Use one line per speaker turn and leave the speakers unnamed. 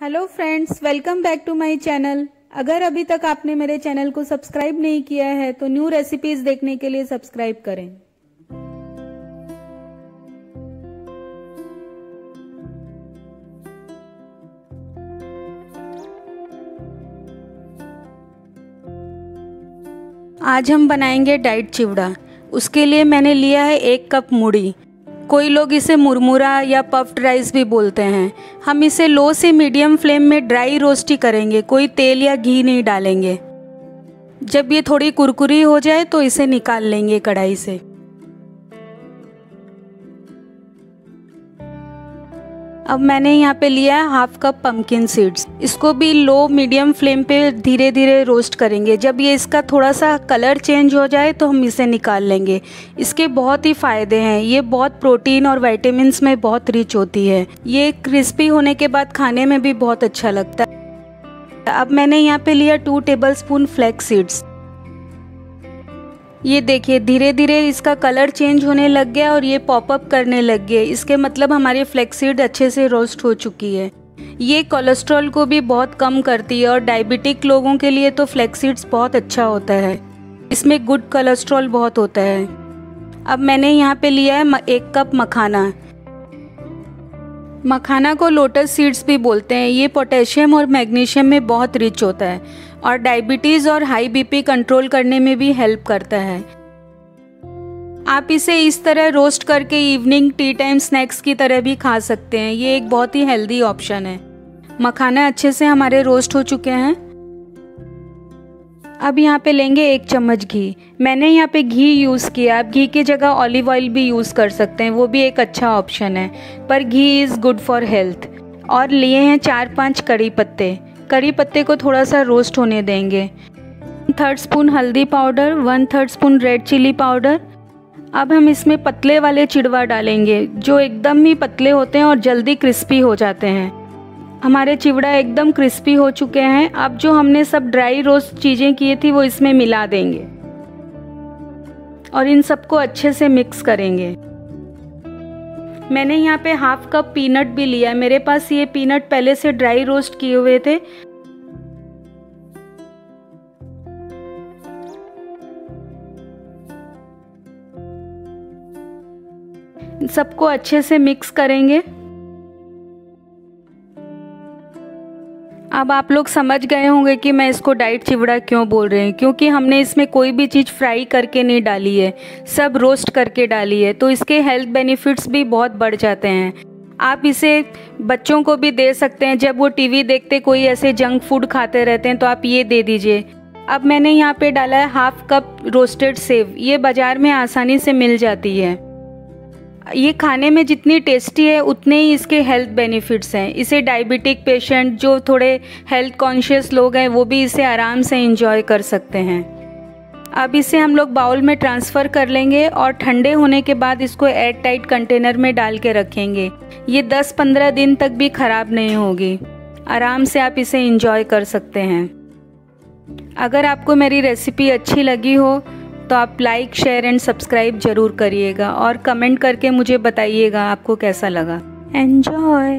Hello friends, welcome back to my channel. अगर अभी तक आपने मेरे चैनल को सब्सक्राइब नहीं किया है तो न्यू रेसिपीज़ देखने के लिए सब्सक्राइब करें। आज हम बनाएँगे डाइट चिवड़ा। उसके लिए मैंने लिया है एक कप मूढ़ी। कोई लोग इसे मुरमुरा या पफ्ड राइस भी बोलते हैं। हम इसे लो से मीडियम फ्लेम में ड्राई रोस्ट ही करेंगे, कोई तेल या घी नहीं डालेंगे। जब ये थोड़ी कुरकुरी हो जाए तो इसे निकाल लेंगे कढ़ाई से। अब मैंने यहाँ पे लिया है हाफ़ कप पम्पकिन सीड्स इसको भी लो मीडियम फ्लेम पे धीरे धीरे रोस्ट करेंगे। जब ये इसका थोड़ा सा कलर चेंज हो जाए तो हम इसे निकाल लेंगे। इसके बहुत ही फ़ायदे हैं। ये बहुत प्रोटीन और वाइटामिन में बहुत रिच होती है। ये क्रिस्पी होने के बाद खाने में भी बहुत अच्छा लगता है। अब मैंने यहाँ पे लिया two tablespoon flax seeds ये देखिए धीरे धीरे इसका कलर चेंज होने लग गया और ये पॉपअप करने लग गए। इसके मतलब हमारी फ्लेक्सीड अच्छे से रोस्ट हो चुकी है। ये कोलेस्ट्रॉल को भी बहुत कम करती है और डायबिटिक लोगों के लिए तो फ्लेक्सीड्स बहुत अच्छा होता है। इसमें गुड कोलेस्ट्रॉल बहुत होता है। अब मैंने यहाँ पे लिया है एक कप मखाना। मखाना को लोटस सीड्स भी बोलते हैं। ये पोटेशियम और मैग्नीशियम में बहुत रिच होता है और डायबिटीज़ और हाई बीपी कंट्रोल करने में भी हेल्प करता है। आप इसे इस तरह रोस्ट करके इवनिंग टी टाइम स्नैक्स की तरह भी खा सकते हैं। ये एक बहुत ही हेल्दी ऑप्शन है। मखाना अच्छे से हमारे रोस्ट हो चुके हैं। अब यहाँ पे लेंगे एक चम्मच घी। मैंने यहाँ पे घी यूज़ किया। आप घी की जगह ऑलिव ऑयल भी यूज़ कर सकते हैं। वो भी एक अच्छा ऑप्शन है। पर ghee is good for health और लिए हैं चार पाँच कड़ी पत्ते। कड़ी पत्ते को थोड़ा सा रोस्ट होने देंगे। थर्ड स्पून हल्दी powder one third spoon red chilli powder अब हम इसमें पतले वाले चिड़वा डालेंगे, जो एकदम ही पतले होते हैं और जल्दी क्रिस्पी हो जाते हैं। हमारे चिवड़ा एकदम क्रिस्पी हो चुके हैं, अब जो हमने सब ड्राई रोस्ट चीज़ें किए थी, वो इसमें मिला देंगे। और इन सबको अच्छे से मिक्स करेंगे। मैंने यहाँ पे हाफ़ कप पीनट भी लिया मेरे पास ये पीनट पहले से ड्राई रोस्ट किए हुए थे। सबको अच्छे से मिक्स करेंगे। अब आप लोग समझ गए होंगे कि मैं इसको डाइट चिवड़ा क्यों बोल रहे हैं, क्योंकि हमने इसमें कोई भी चीज़ फ्राई करके नहीं डाली है, सब रोस्ट करके डाली है तो इसके हेल्थ बेनिफिट्स भी बहुत बढ़ जाते हैं। आप इसे बच्चों को भी दे सकते हैं, जब वो टीवी देखते कोई ऐसे जंक फ़ूड खाते रहते हैं तो आप ये दे दीजिए। अब मैंने यहाँ पे डाला है हाफ़ कप रोस्टेड सेव, ये बाज़ार में आसानी से मिल जाती है। ये खाने में जितनी टेस्टी है, उतने ही इसके हेल्थ बेनिफिट्स हैं। इसे डायबिटिक पेशेंट जो थोड़े हेल्थ कॉन्शियस लोग हैं, वो भी इसे आराम से इंजॉय कर सकते हैं। अब इसे हम लोग बाउल में ट्रांसफ़र कर लेंगे और ठंडे होने के बाद इसको एयर टाइट कंटेनर में डाल के रखेंगे। ये 10-15 दिन तक भी ख़राब नहीं होगी। आराम से आप इसे इंजॉय कर सकते हैं। अगर आपको मेरी रेसिपी अच्छी लगी हो तो आप लाइक शेयर एंड सब्सक्राइब ज़रूर करिएगा और कमेंट करके मुझे बताइएगा आपको कैसा लगा. एन्जॉय